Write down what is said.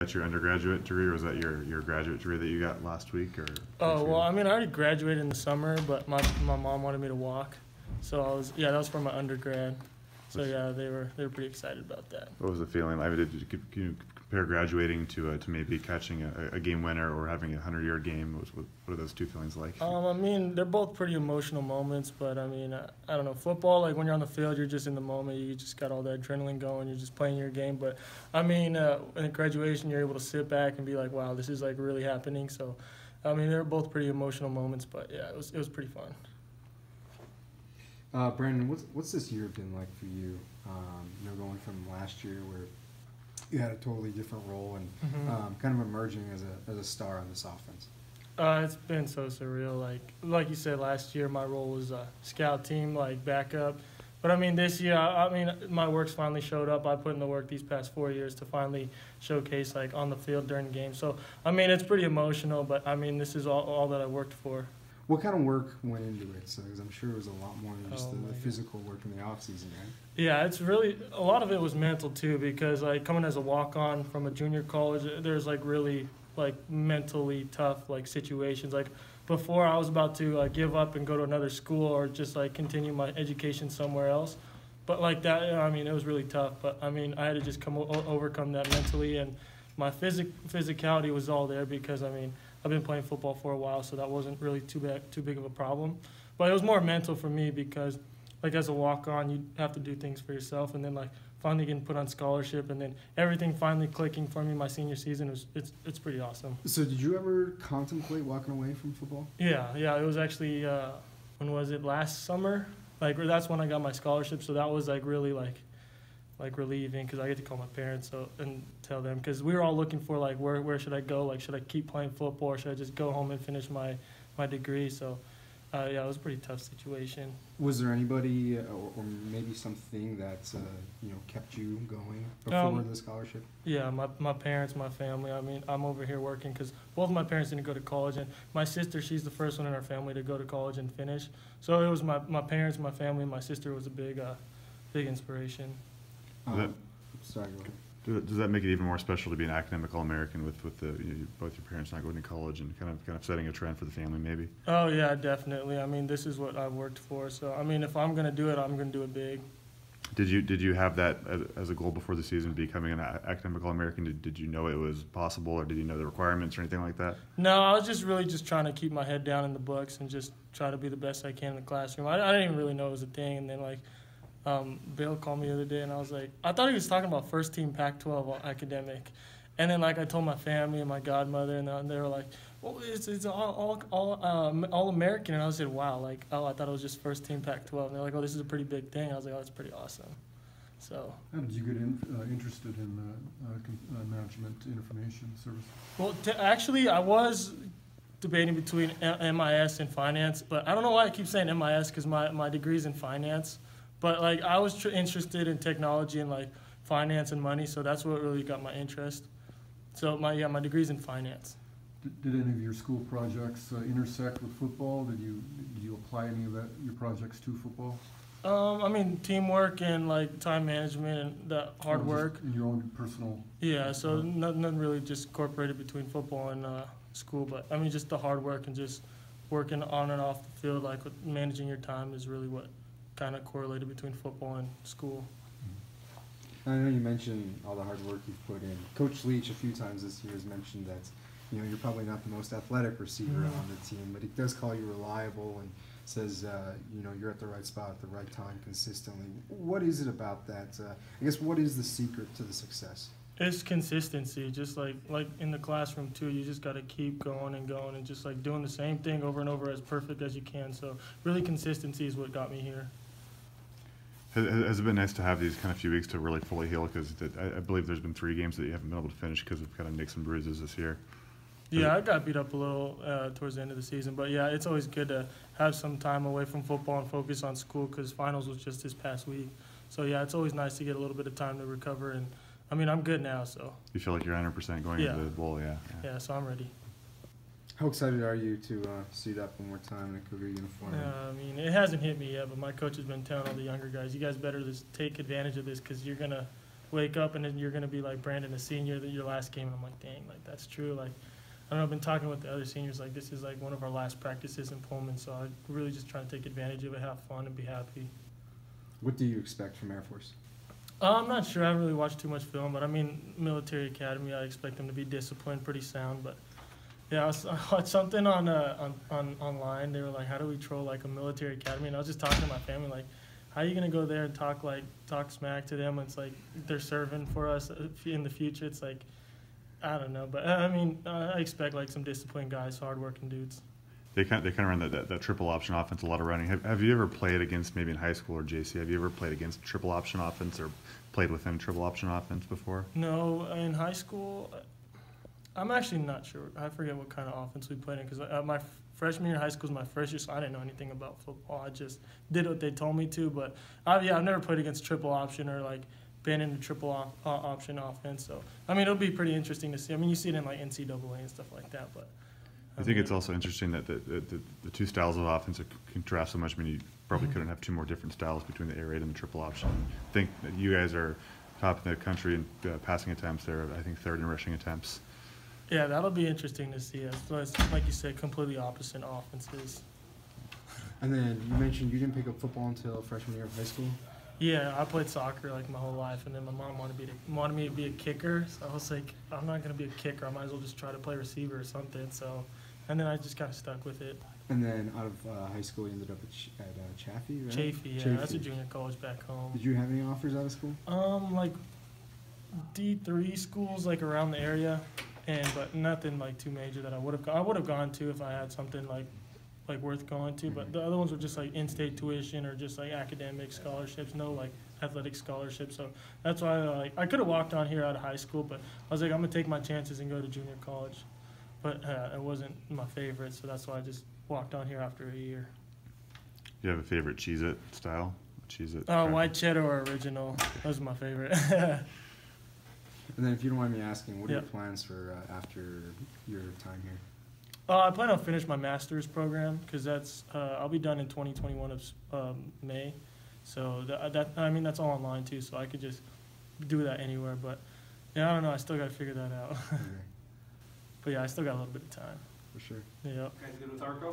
That's your undergraduate degree, or was that your, your graduate degree that you got last week, or? Oh well, I mean, I already graduated in the summer, but my my mom wanted me to walk, so I was yeah, that was for my undergrad. So yeah, they were they were pretty excited about that. What was the feeling? I mean, did you, can you compare graduating to, uh, to maybe catching a, a game winner or having a hundred yard game? What what are those two feelings like? Um, I mean, they're both pretty emotional moments, but I mean, I, I don't know. Football, like when you're on the field, you're just in the moment. You just got all that adrenaline going. You're just playing your game. But I mean, uh, in graduation, you're able to sit back and be like, "Wow, this is like really happening." So, I mean, they're both pretty emotional moments, but yeah, it was it was pretty fun. Uh, Brandon, what's what's this year been like for you? Um, you know, going from last year where you had a totally different role and Mhm. um, kind of emerging as a as a star on this offense. Uh, it's been so surreal. Like like you said last year, my role was a scout team, like backup. But I mean, this year, I, I mean, my work's finally showed up. I put in the work these past four years to finally showcase like on the field during games. So I mean, it's pretty emotional. But I mean, this is all, all that I worked for. What kind of work went into it? So, because I'm sure it was a lot more than just Oh the, the physical work in the off season, right? Yeah, it's really a lot of it was mental too because like coming as a walk on from a junior college, there's like really like mentally tough like situations. Like before, I was about to uh, give up and go to another school or just like continue my education somewhere else. But like that, I mean, it was really tough. But I mean, I had to just come o- overcome that mentally, and my physic physicality was all there because I mean, I've been playing football for a while, so that wasn't really too bad, too big of a problem. But it was more mental for me because like as a walk on, you have to do things for yourself, and then like finally getting put on scholarship, and then everything finally clicking for me my senior season was it's it's pretty awesome. So, did you ever contemplate walking away from football? Yeah, yeah, it was actually uh, when was it last summer? Like that's when I got my scholarship, so that was like really like like relieving because I get to call my parents so and tell them because we were all looking for like where where should I go? Like should I keep playing football or should I just go home and finish my my degree? So. Uh, yeah, it was a pretty tough situation. Was there anybody uh, or, or maybe something that uh, you know kept you going before Um, the scholarship? Yeah, my, my parents, my family. I mean, I'm over here working because both my parents didn't go to college, and my sister, she's the first one in our family to go to college and finish. So it was my, my parents, my family, my sister was a big, uh, big inspiration. Is that- Um, sorry, go ahead. Does does that make it even more special to be an academic All-American with, with the, you know, both your parents not going to college and kind of, kind of setting a trend for the family, maybe? Oh yeah, definitely. I mean, this is what I've worked for. So I mean, if I'm gonna do it, I'm gonna do it big. Did you, did you have that as, as a goal before the season, becoming an academic All-American? Did, did you know it was possible, or did you know the requirements or anything like that? No, I was just really just trying to keep my head down in the books and just try to be the best I can in the classroom. I, I didn't even really know it was a thing, and then like um, Bill called me the other day, and I was like, I thought he was talking about first team Pac-12 academic, and then like I told my family and my godmother, and they were like, well, it's it's all all all, um, all American, and I said, wow, like oh, I thought it was just first team Pac-12, and they're like, oh, this is a pretty big thing. I was like, oh, that's pretty awesome. So. How did you get in, uh, interested in uh, uh, uh, management information service? Well, t- actually, I was debating between M- MIS and finance, but I don't know why I keep saying MIS because my, my degree's in finance. But like, I was tr- interested in technology and like finance and money, so that's what really got my interest. So my yeah, my degree's in finance. Did, did any of your school projects uh, intersect with football? Did you, did you apply any of that, your projects to football? Um, I mean, teamwork and like time management and the hard work. In your own personal, Yeah, so nothing, nothing really just incorporated between football and uh, school, but I mean, just the hard work and just working on and off the field, like with managing your time, is really what kind of correlated between football and school. I know you mentioned all the hard work you've put in. Coach Leach a few times this year has mentioned that you know you're probably not the most athletic receiver Mhm. on the team, but he does call you reliable and says uh, you know you're at the right spot at the right time consistently. What is it about that? Uh, I guess what is the secret to the success? It's consistency, just like like in the classroom too. You just got to keep going and going and just like doing the same thing over and over as perfect as you can. So really, consistency is what got me here. Has, has it been nice to have these kind of few weeks to really fully heal? Because I, I believe there's been three games that you haven't been able to finish because of kind of nicks and bruises this year. Yeah, I got beat up a little uh, towards the end of the season, but yeah, it's always good to have some time away from football and focus on school because finals was just this past week. So yeah, it's always nice to get a little bit of time to recover. And I mean, I'm good now, so You feel like you're 100% going Yeah. into the bowl, yeah. yeah. yeah, so I'm ready. How excited are you to uh, suit up one more time in a Cougar uniform? Uh, I mean, it hasn't hit me yet, but my coach has been telling all the younger guys, you guys better just take advantage of this because you're gonna wake up and then you're gonna be like Brandon, a senior, that your last game, and I'm like, dang, like that's true. Like, I don't know. I've been talking with the other seniors. Like, this is like one of our last practices in Pullman, so I'm really just trying to take advantage of it, have fun, and be happy. What do you expect from Air Force? Uh, I'm not sure. I haven't really watched too much film, but I mean, military academy. I expect them to be disciplined, pretty sound. But yeah, I, was, I watched something on, uh, on on online. They were like, "How do we troll like a military academy?" And I was just talking to my family, like, "How are you gonna go there and talk like talk smack to them? It's like they're serving for us in the future. It's like, I don't know. But uh, I mean, I expect like some disciplined guys, hardworking dudes. They kind, they kind of run that, that, that triple option offense, a lot of running. Have, have you ever played against, maybe in high school or JC, have you ever played against triple option offense or played within triple option offense before? No, in high school, I'm actually not sure. I forget what kind of offense we played in because uh, my freshman year in high school was my first year, so I didn't know anything about football. I just did what they told me to. But uh, yeah, I've never played against triple option or like been in a triple op- uh, option offense. So I mean, it'll be pretty interesting to see. I mean, you see it in like NCAA and stuff like that. But I think it's also interesting that the, the, the, the two styles of offense are contrast so much. I mean, you probably Mhm. couldn't have two more different styles between the air raid and the triple option. I think that you guys are top in the country in uh, passing attempts there. I think third in rushing attempts. Yeah, that'll be interesting to see. It's, like you said, completely opposite offenses. And then you mentioned you didn't pick up football until freshman year of high school. Yeah, I played soccer like my whole life, and then my mom wanted me to wanted me to be a kicker. So I was like, I'm not gonna be a kicker. I might as well just try to play receiver or something. So, and then I just kind of stuck with it. And then out of uh, high school, you ended up at, Ch- at uh, Chaffey, right? Chaffey, yeah, that's a junior college back home. Did you have any offers out of school? Um, like D three schools like around the area, and but nothing like too major that I would have I would have gone to if I had something like like worth going to. But the other ones were just like in-state tuition or just like academic scholarships, no like athletic scholarships. So that's why like I could have walked on here out of high school, but I was like I'm gonna take my chances and go to junior college. But uh, it wasn't my favorite, so that's why I just walked on here after a year. Do you have a favorite Cheez It style? Cheez It. Oh, white cheddar or original. Those are my favorite. And then, if you don't mind me asking, what are your plans for uh, after your time here? Uh, I plan on finish my master's program because that's uh, I'll be done in 2021 of um, May, so that, that I mean that's all online too, so I could just do that anywhere. But yeah, I don't know. I still got to figure that out. Okay, but yeah, I still got a little bit of time. for sure. Yeah. Guys good with ARCO?